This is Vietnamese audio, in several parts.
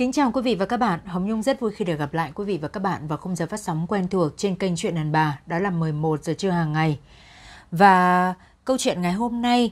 Kính chào quý vị và các bạn. Hồng Nhung rất vui khi được gặp lại quý vị và các bạn vào khung giờ phát sóng quen thuộc trên kênh Chuyện đàn bà, đó là 11 giờ trưa hàng ngày. Và câu chuyện ngày hôm nay,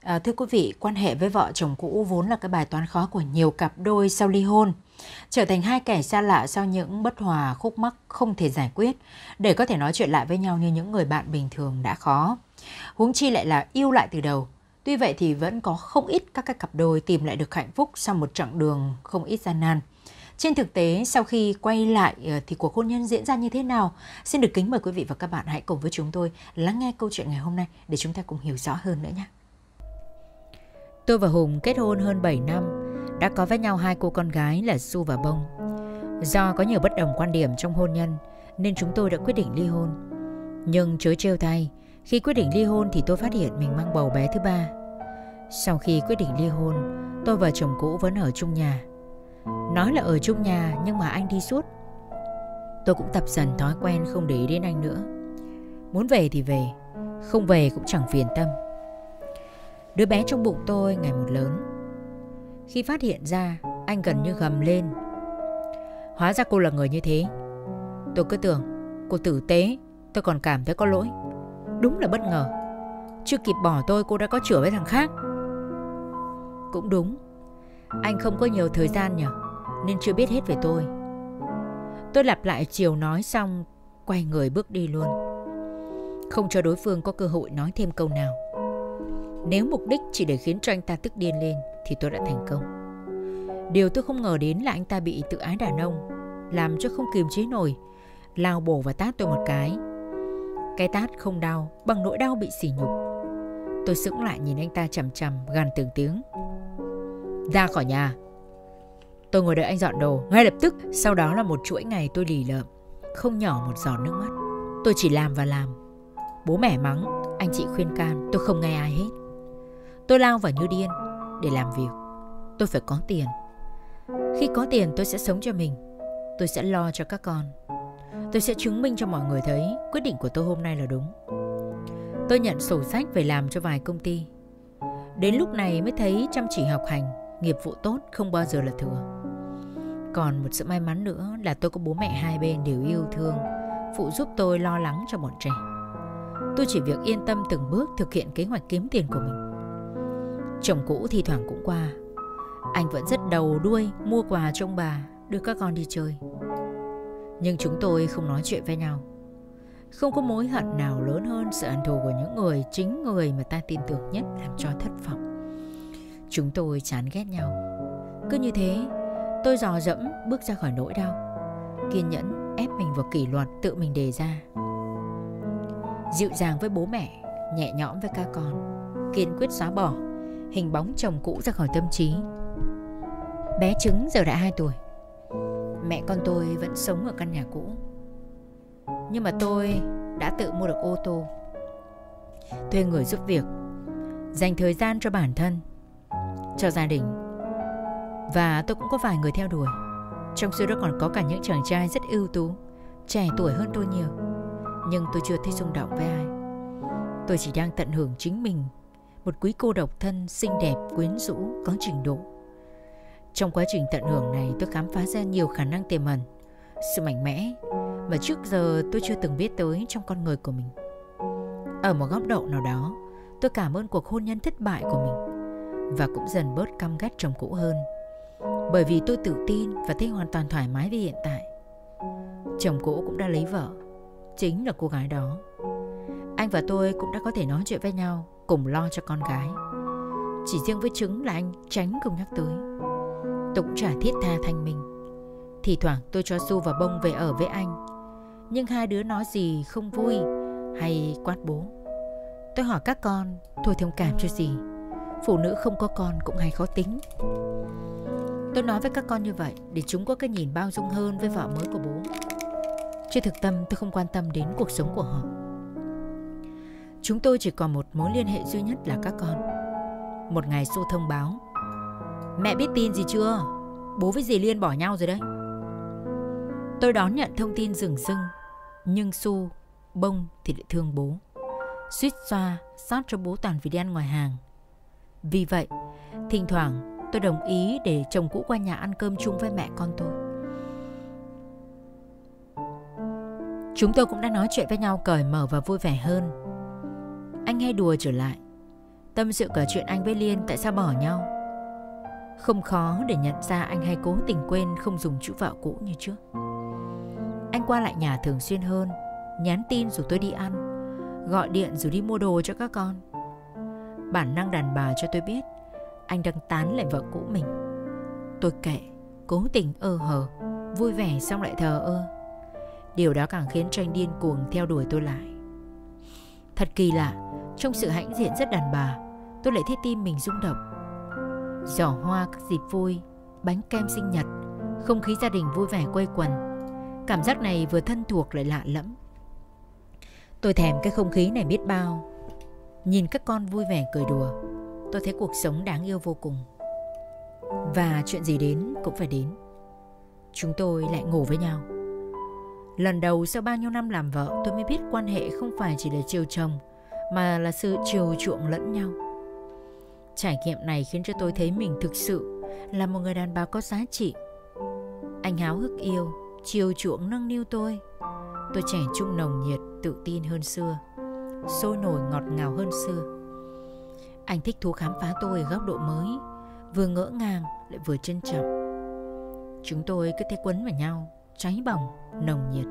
à, thưa quý vị, quan hệ với vợ chồng cũ vốn là cái bài toán khó của nhiều cặp đôi sau ly hôn. Trở thành hai kẻ xa lạ sau những bất hòa khúc mắc không thể giải quyết, để có thể nói chuyện lại với nhau như những người bạn bình thường đã khó. Huống chi lại là yêu lại từ đầu, Tuy vậy thì vẫn có không ít các cái cặp đôi tìm lại được hạnh phúc sau một chặng đường không ít gian nan. Trên thực tế, sau khi quay lại ờ, thì cuộc hôn nhân diễn ra như thế nào? Xin được kính mời quý vị và các bạn hãy cùng với chúng tôi lắng nghe câu chuyện ngày hôm nay để chúng ta cùng hiểu rõ hơn nữa nhé. Tôi và Hùng kết hôn hơn 7 năm, đã có với nhau hai cô con gái là Su và Bông. Do có nhiều bất đồng quan điểm trong hôn nhân nên chúng tôi đã quyết định ly hôn. Nhưng chớ trêu thay, khi quyết định ly hôn thì tôi phát hiện mình mang bầu bé thứ ba. Sau khi quyết định ly hôn, tôi và chồng cũ vẫn ở chung nhà. Nói là ở chung nhà nhưng mà anh đi suốt. Tôi cũng tập dần thói quen không để ý đến anh nữa. Muốn về thì về, không về cũng chẳng phiền tâm. Đứa bé trong bụng tôi ngày một lớn. Khi phát hiện ra, anh gần như gầm lên. Hóa ra cô là người như thế. Tôi cứ tưởng cô tử tế, tôi còn cảm thấy có lỗi. Đúng là bất ngờ. Chưa kịp bỏ tôi, cô đã có chữa với thằng khác. Cũng đúng, Anh không có nhiều thời gian nhỉ Nên chưa biết hết về tôi. Tôi lặp lại chiều nói xong, Quay người bước đi luôn. Không cho đối phương có cơ hội nói thêm câu nào. Nếu mục đích chỉ để khiến cho anh ta tức điên lên, Thì tôi đã thành công. Điều tôi không ngờ đến là anh ta bị tự ái đàn ông, Làm cho không kiềm chế nổi, Lao bổ và tát tôi một cái cái tát không đau, bằng nỗi đau bị sỉ nhục. Tôi sững lại nhìn anh ta chầm chầm gằn từng tiếng. Ra khỏi nhà. Tôi ngồi đợi anh dọn đồ, Ngay lập tức. Sau đó là một chuỗi ngày tôi lì lợm, Không nhỏ một giọt nước mắt. Tôi chỉ làm và làm. Bố mẹ mắng, Anh chị khuyên can, Tôi không nghe ai hết. Tôi lao vào như điên Để làm việc. Tôi phải có tiền. Khi có tiền, tôi sẽ sống cho mình. Tôi sẽ lo cho các con. Tôi sẽ chứng minh cho mọi người thấy quyết định của tôi hôm nay là đúng. Tôi nhận sổ sách về làm cho vài công ty. Đến lúc này mới thấy chăm chỉ học hành, nghiệp vụ tốt không bao giờ là thừa. Còn một sự may mắn nữa là tôi có bố mẹ hai bên đều yêu thương, phụ giúp tôi lo lắng cho bọn trẻ. Tôi chỉ việc yên tâm từng bước thực hiện kế hoạch kiếm tiền của mình. Chồng cũ thi thoảng cũng qua. Anh vẫn rất đầu đuôi mua quà cho ông bà, đưa các con đi chơi. Nhưng chúng tôi không nói chuyện với nhau. Không có mối hận nào lớn hơn sự hận thù của những người Chính người mà ta tin tưởng nhất làm cho thất vọng. Chúng tôi chán ghét nhau. Cứ như thế, Tôi dò dẫm bước ra khỏi nỗi đau, Kiên nhẫn ép mình vào kỷ luật tự mình đề ra. Dịu dàng với bố mẹ, Nhẹ nhõm với các con, Kiên quyết xóa bỏ Hình bóng chồng cũ ra khỏi tâm trí. Bé trứng giờ đã 2 tuổi. Mẹ con tôi vẫn sống ở căn nhà cũ. Nhưng mà tôi đã tự mua được ô tô. Thuê người giúp việc Dành thời gian cho bản thân Cho gia đình. Và tôi cũng có vài người theo đuổi. Trong số đó còn có cả những chàng trai rất ưu tú Trẻ tuổi hơn tôi nhiều. Nhưng tôi chưa thấy rung động với ai. Tôi chỉ đang tận hưởng chính mình Một quý cô độc thân xinh đẹp, quyến rũ, có trình độ trong quá trình tận hưởng này tôi khám phá ra nhiều khả năng tiềm ẩn, sự mạnh mẽ mà trước giờ tôi chưa từng biết tới trong con người của mình. Ở một góc độ nào đó, tôi cảm ơn cuộc hôn nhân thất bại của mình và cũng dần bớt căm ghét chồng cũ hơn. Bởi vì tôi tự tin và thấy hoàn toàn thoải mái với hiện tại. Chồng cũ cũng đã lấy vợ, chính là cô gái đó. Anh và tôi cũng đã có thể nói chuyện với nhau, cùng lo cho con gái. Chỉ riêng với trứng là anh tránh không nhắc tới tục trả thiết tha thanh minh. Thì thoảng tôi cho Su và Bông về ở với anh. Nhưng hai đứa nói gì không vui Hay quát bố. Tôi hỏi các con, Thôi thông cảm cho gì? Phụ nữ không có con cũng hay khó tính. Tôi nói với các con như vậy Để chúng có cái nhìn bao dung hơn với vợ mới của bố. Chứ thực tâm tôi không quan tâm đến cuộc sống của họ. Chúng tôi chỉ còn một mối liên hệ duy nhất là các con. Một ngày Su thông báo Mẹ biết tin gì chưa Bố với dì Liên bỏ nhau rồi đấy Tôi đón nhận thông tin rừng rưng Nhưng Su, Bông thì lại thương bố Suýt xoa, Xót cho bố toàn vì đi ăn ngoài hàng Vì vậy, Thỉnh thoảng tôi đồng ý để chồng cũ qua nhà ăn cơm chung với mẹ con tôi. Chúng tôi cũng đã nói chuyện với nhau cởi mở và vui vẻ hơn. Anh hay đùa trở lại. Tâm sự cả chuyện anh với Liên tại sao bỏ nhau. Không khó để nhận ra anh hay cố tình quên không dùng chữ vợ cũ như trước. Anh qua lại nhà thường xuyên hơn, nhắn tin dù tôi đi ăn, gọi điện dù đi mua đồ cho các con. Bản năng đàn bà cho tôi biết anh đang tán lại vợ cũ mình. Tôi kệ, cố tình ơ hờ, vui vẻ xong lại thờ ơ. Điều đó càng khiến cho anh điên cuồng theo đuổi tôi lại. Thật kỳ lạ, trong sự hãnh diện rất đàn bà, tôi lại thấy tim mình rung động. Giỏ hoa các dịp vui, bánh kem sinh nhật, không khí gia đình vui vẻ quây quần. Cảm giác này vừa thân thuộc lại lạ lẫm. Tôi thèm cái không khí này biết bao. Nhìn các con vui vẻ cười đùa, tôi thấy cuộc sống đáng yêu vô cùng. Và chuyện gì đến cũng phải đến. Chúng tôi lại ngủ với nhau. Lần đầu sau bao nhiêu năm làm vợ tôi mới biết quan hệ không phải chỉ là chiều chồng mà là sự chiều chuộng lẫn nhau. Trải nghiệm này khiến cho tôi thấy mình thực sự là một người đàn bà có giá trị. Anh háo hức yêu, chiều chuộng nâng niu tôi. Tôi trẻ trung nồng nhiệt, tự tin hơn xưa, sôi nổi ngọt ngào hơn xưa. Anh thích thú khám phá tôi ở góc độ mới, vừa ngỡ ngàng lại vừa trân trọng. Chúng tôi cứ thế quấn vào nhau, cháy bỏng, nồng nhiệt.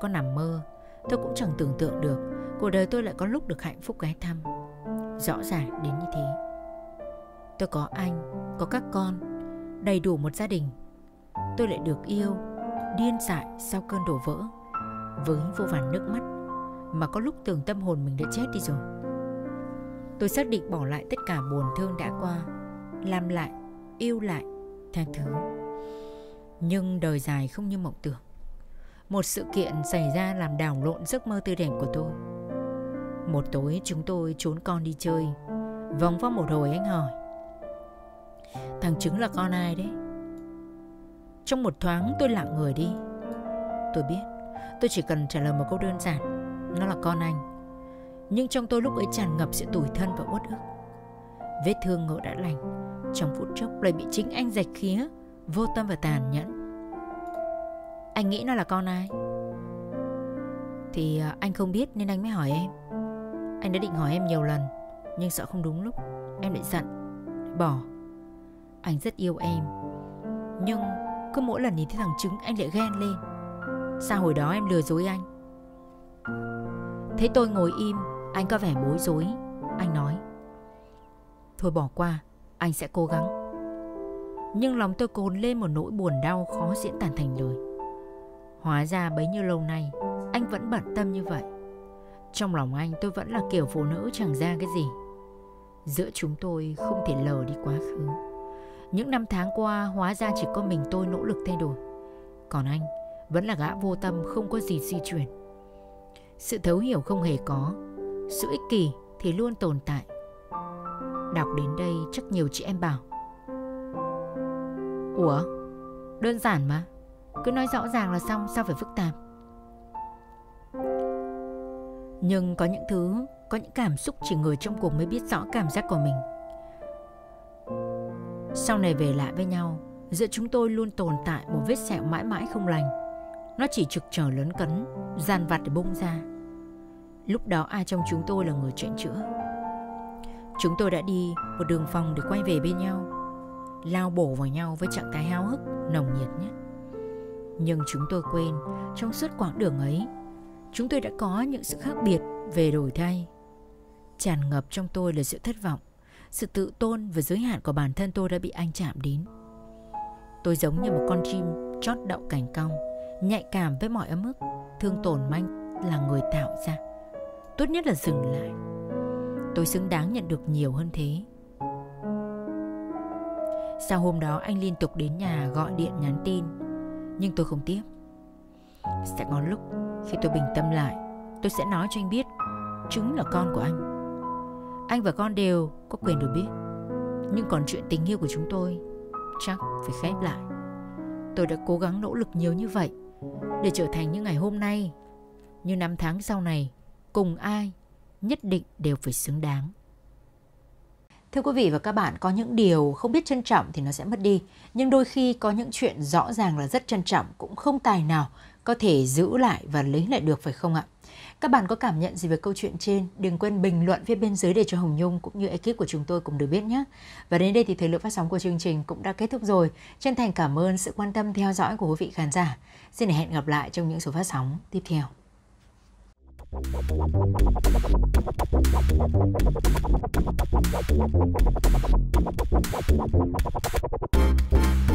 Có nằm mơ, tôi cũng chẳng tưởng tượng được cuộc đời tôi lại có lúc được hạnh phúc ghé thăm. Rõ ràng đến như thế. Tôi có anh, có các con, đầy đủ một gia đình. Tôi lại được yêu, điên dại sau cơn đổ vỡ, với vô vàn nước mắt mà có lúc tưởng tâm hồn mình đã chết đi rồi. Tôi xác định bỏ lại tất cả buồn thương đã qua, làm lại, yêu lại, tha thứ. Nhưng đời dài không như mộng tưởng Một sự kiện xảy ra làm đảo lộn giấc mơ tươi đẹp của tôi một tối chúng tôi trốn con đi chơi. Vòng vo một hồi anh hỏi. Thằng trứng là con ai đấy? Trong một thoáng tôi lặng người đi. Tôi biết, Tôi chỉ cần trả lời một câu đơn giản, Nó là con anh. Nhưng trong tôi lúc ấy tràn ngập sự tủi thân và uất ức. Vết thương ngộ đã lành, Trong phút chốc lại bị chính anh rạch khía, vô tâm và tàn nhẫn. Anh nghĩ nó là con ai? Thì à, anh không biết nên anh mới hỏi em. Anh đã định hỏi em nhiều lần, Nhưng sợ không đúng lúc. Em lại giận Bỏ. Anh rất yêu em, Nhưng cứ mỗi lần nhìn thấy thằng trứng, anh lại ghen lên. Sao hồi đó em lừa dối anh? Thấy tôi ngồi im, Anh có vẻ bối rối. Anh nói, Thôi bỏ qua, Anh sẽ cố gắng. Nhưng lòng tôi cồn lên một nỗi buồn đau khó diễn tả thành lời. Hóa ra bấy nhiêu lâu nay, Anh vẫn bận tâm như vậy. Trong lòng anh tôi vẫn là kiểu phụ nữ chẳng ra cái gì. Giữa chúng tôi không thể lờ đi quá khứ. Những năm tháng qua, hóa ra chỉ có mình tôi nỗ lực thay đổi. Còn anh vẫn là gã vô tâm, không có gì di chuyển. Sự thấu hiểu không hề có, Sự ích kỷ thì luôn tồn tại. Đọc đến đây chắc nhiều chị em bảo. Ủa? Đơn giản mà. Cứ nói rõ ràng là xong, sao phải phức tạp? Nhưng có những thứ Có những cảm xúc chỉ người trong cuộc mới biết rõ cảm giác của mình. Sau này về lại với nhau Giữa chúng tôi luôn tồn tại một vết sẹo mãi mãi không lành. Nó chỉ trực trở lớn cấn Gian vặt để bung ra. Lúc đó ai trong chúng tôi là người chuyện chữa? Chúng tôi đã đi một đường phòng để quay về bên nhau lao bổ vào nhau với trạng thái háo hức, nồng nhiệt nhất. Nhưng chúng tôi quên, trong suốt quãng đường ấy, chúng tôi đã có những sự khác biệt về đổi thay. Tràn ngập trong tôi là sự thất vọng, sự tự tôn và giới hạn của bản thân tôi đã bị anh chạm đến. Tôi giống như một con chim chót đậu cành cong, nhạy cảm với mọi ấm ức, thương tổn manh là người tạo ra. Tốt nhất là dừng lại. Tôi xứng đáng nhận được nhiều hơn thế. Sau hôm đó anh liên tục đến nhà gọi điện nhắn tin Nhưng tôi không tiếp Sẽ có lúc khi tôi bình tâm lại, Tôi sẽ nói cho anh biết chúng là con của anh. Anh và con đều có quyền được biết, Nhưng còn chuyện tình yêu của chúng tôi Chắc phải khép lại. Tôi đã cố gắng nỗ lực nhiều như vậy Để trở thành như ngày hôm nay Như năm tháng sau này, Cùng ai Nhất định đều phải xứng đáng. Thưa quý vị và các bạn, có những điều không biết trân trọng thì nó sẽ mất đi. Nhưng đôi khi có những chuyện rõ ràng là rất trân trọng cũng không tài nào có thể giữ lại và lấy lại được phải không ạ? Các bạn có cảm nhận gì về câu chuyện trên? Đừng quên bình luận phía bên dưới để cho Hồng Nhung cũng như ekip của chúng tôi cùng được biết nhé. Và đến đây thì thời lượng phát sóng của chương trình cũng đã kết thúc rồi. Chân thành cảm ơn sự quan tâm theo dõi của quý vị khán giả. Xin hẹn gặp lại trong những số phát sóng tiếp theo. Thank you.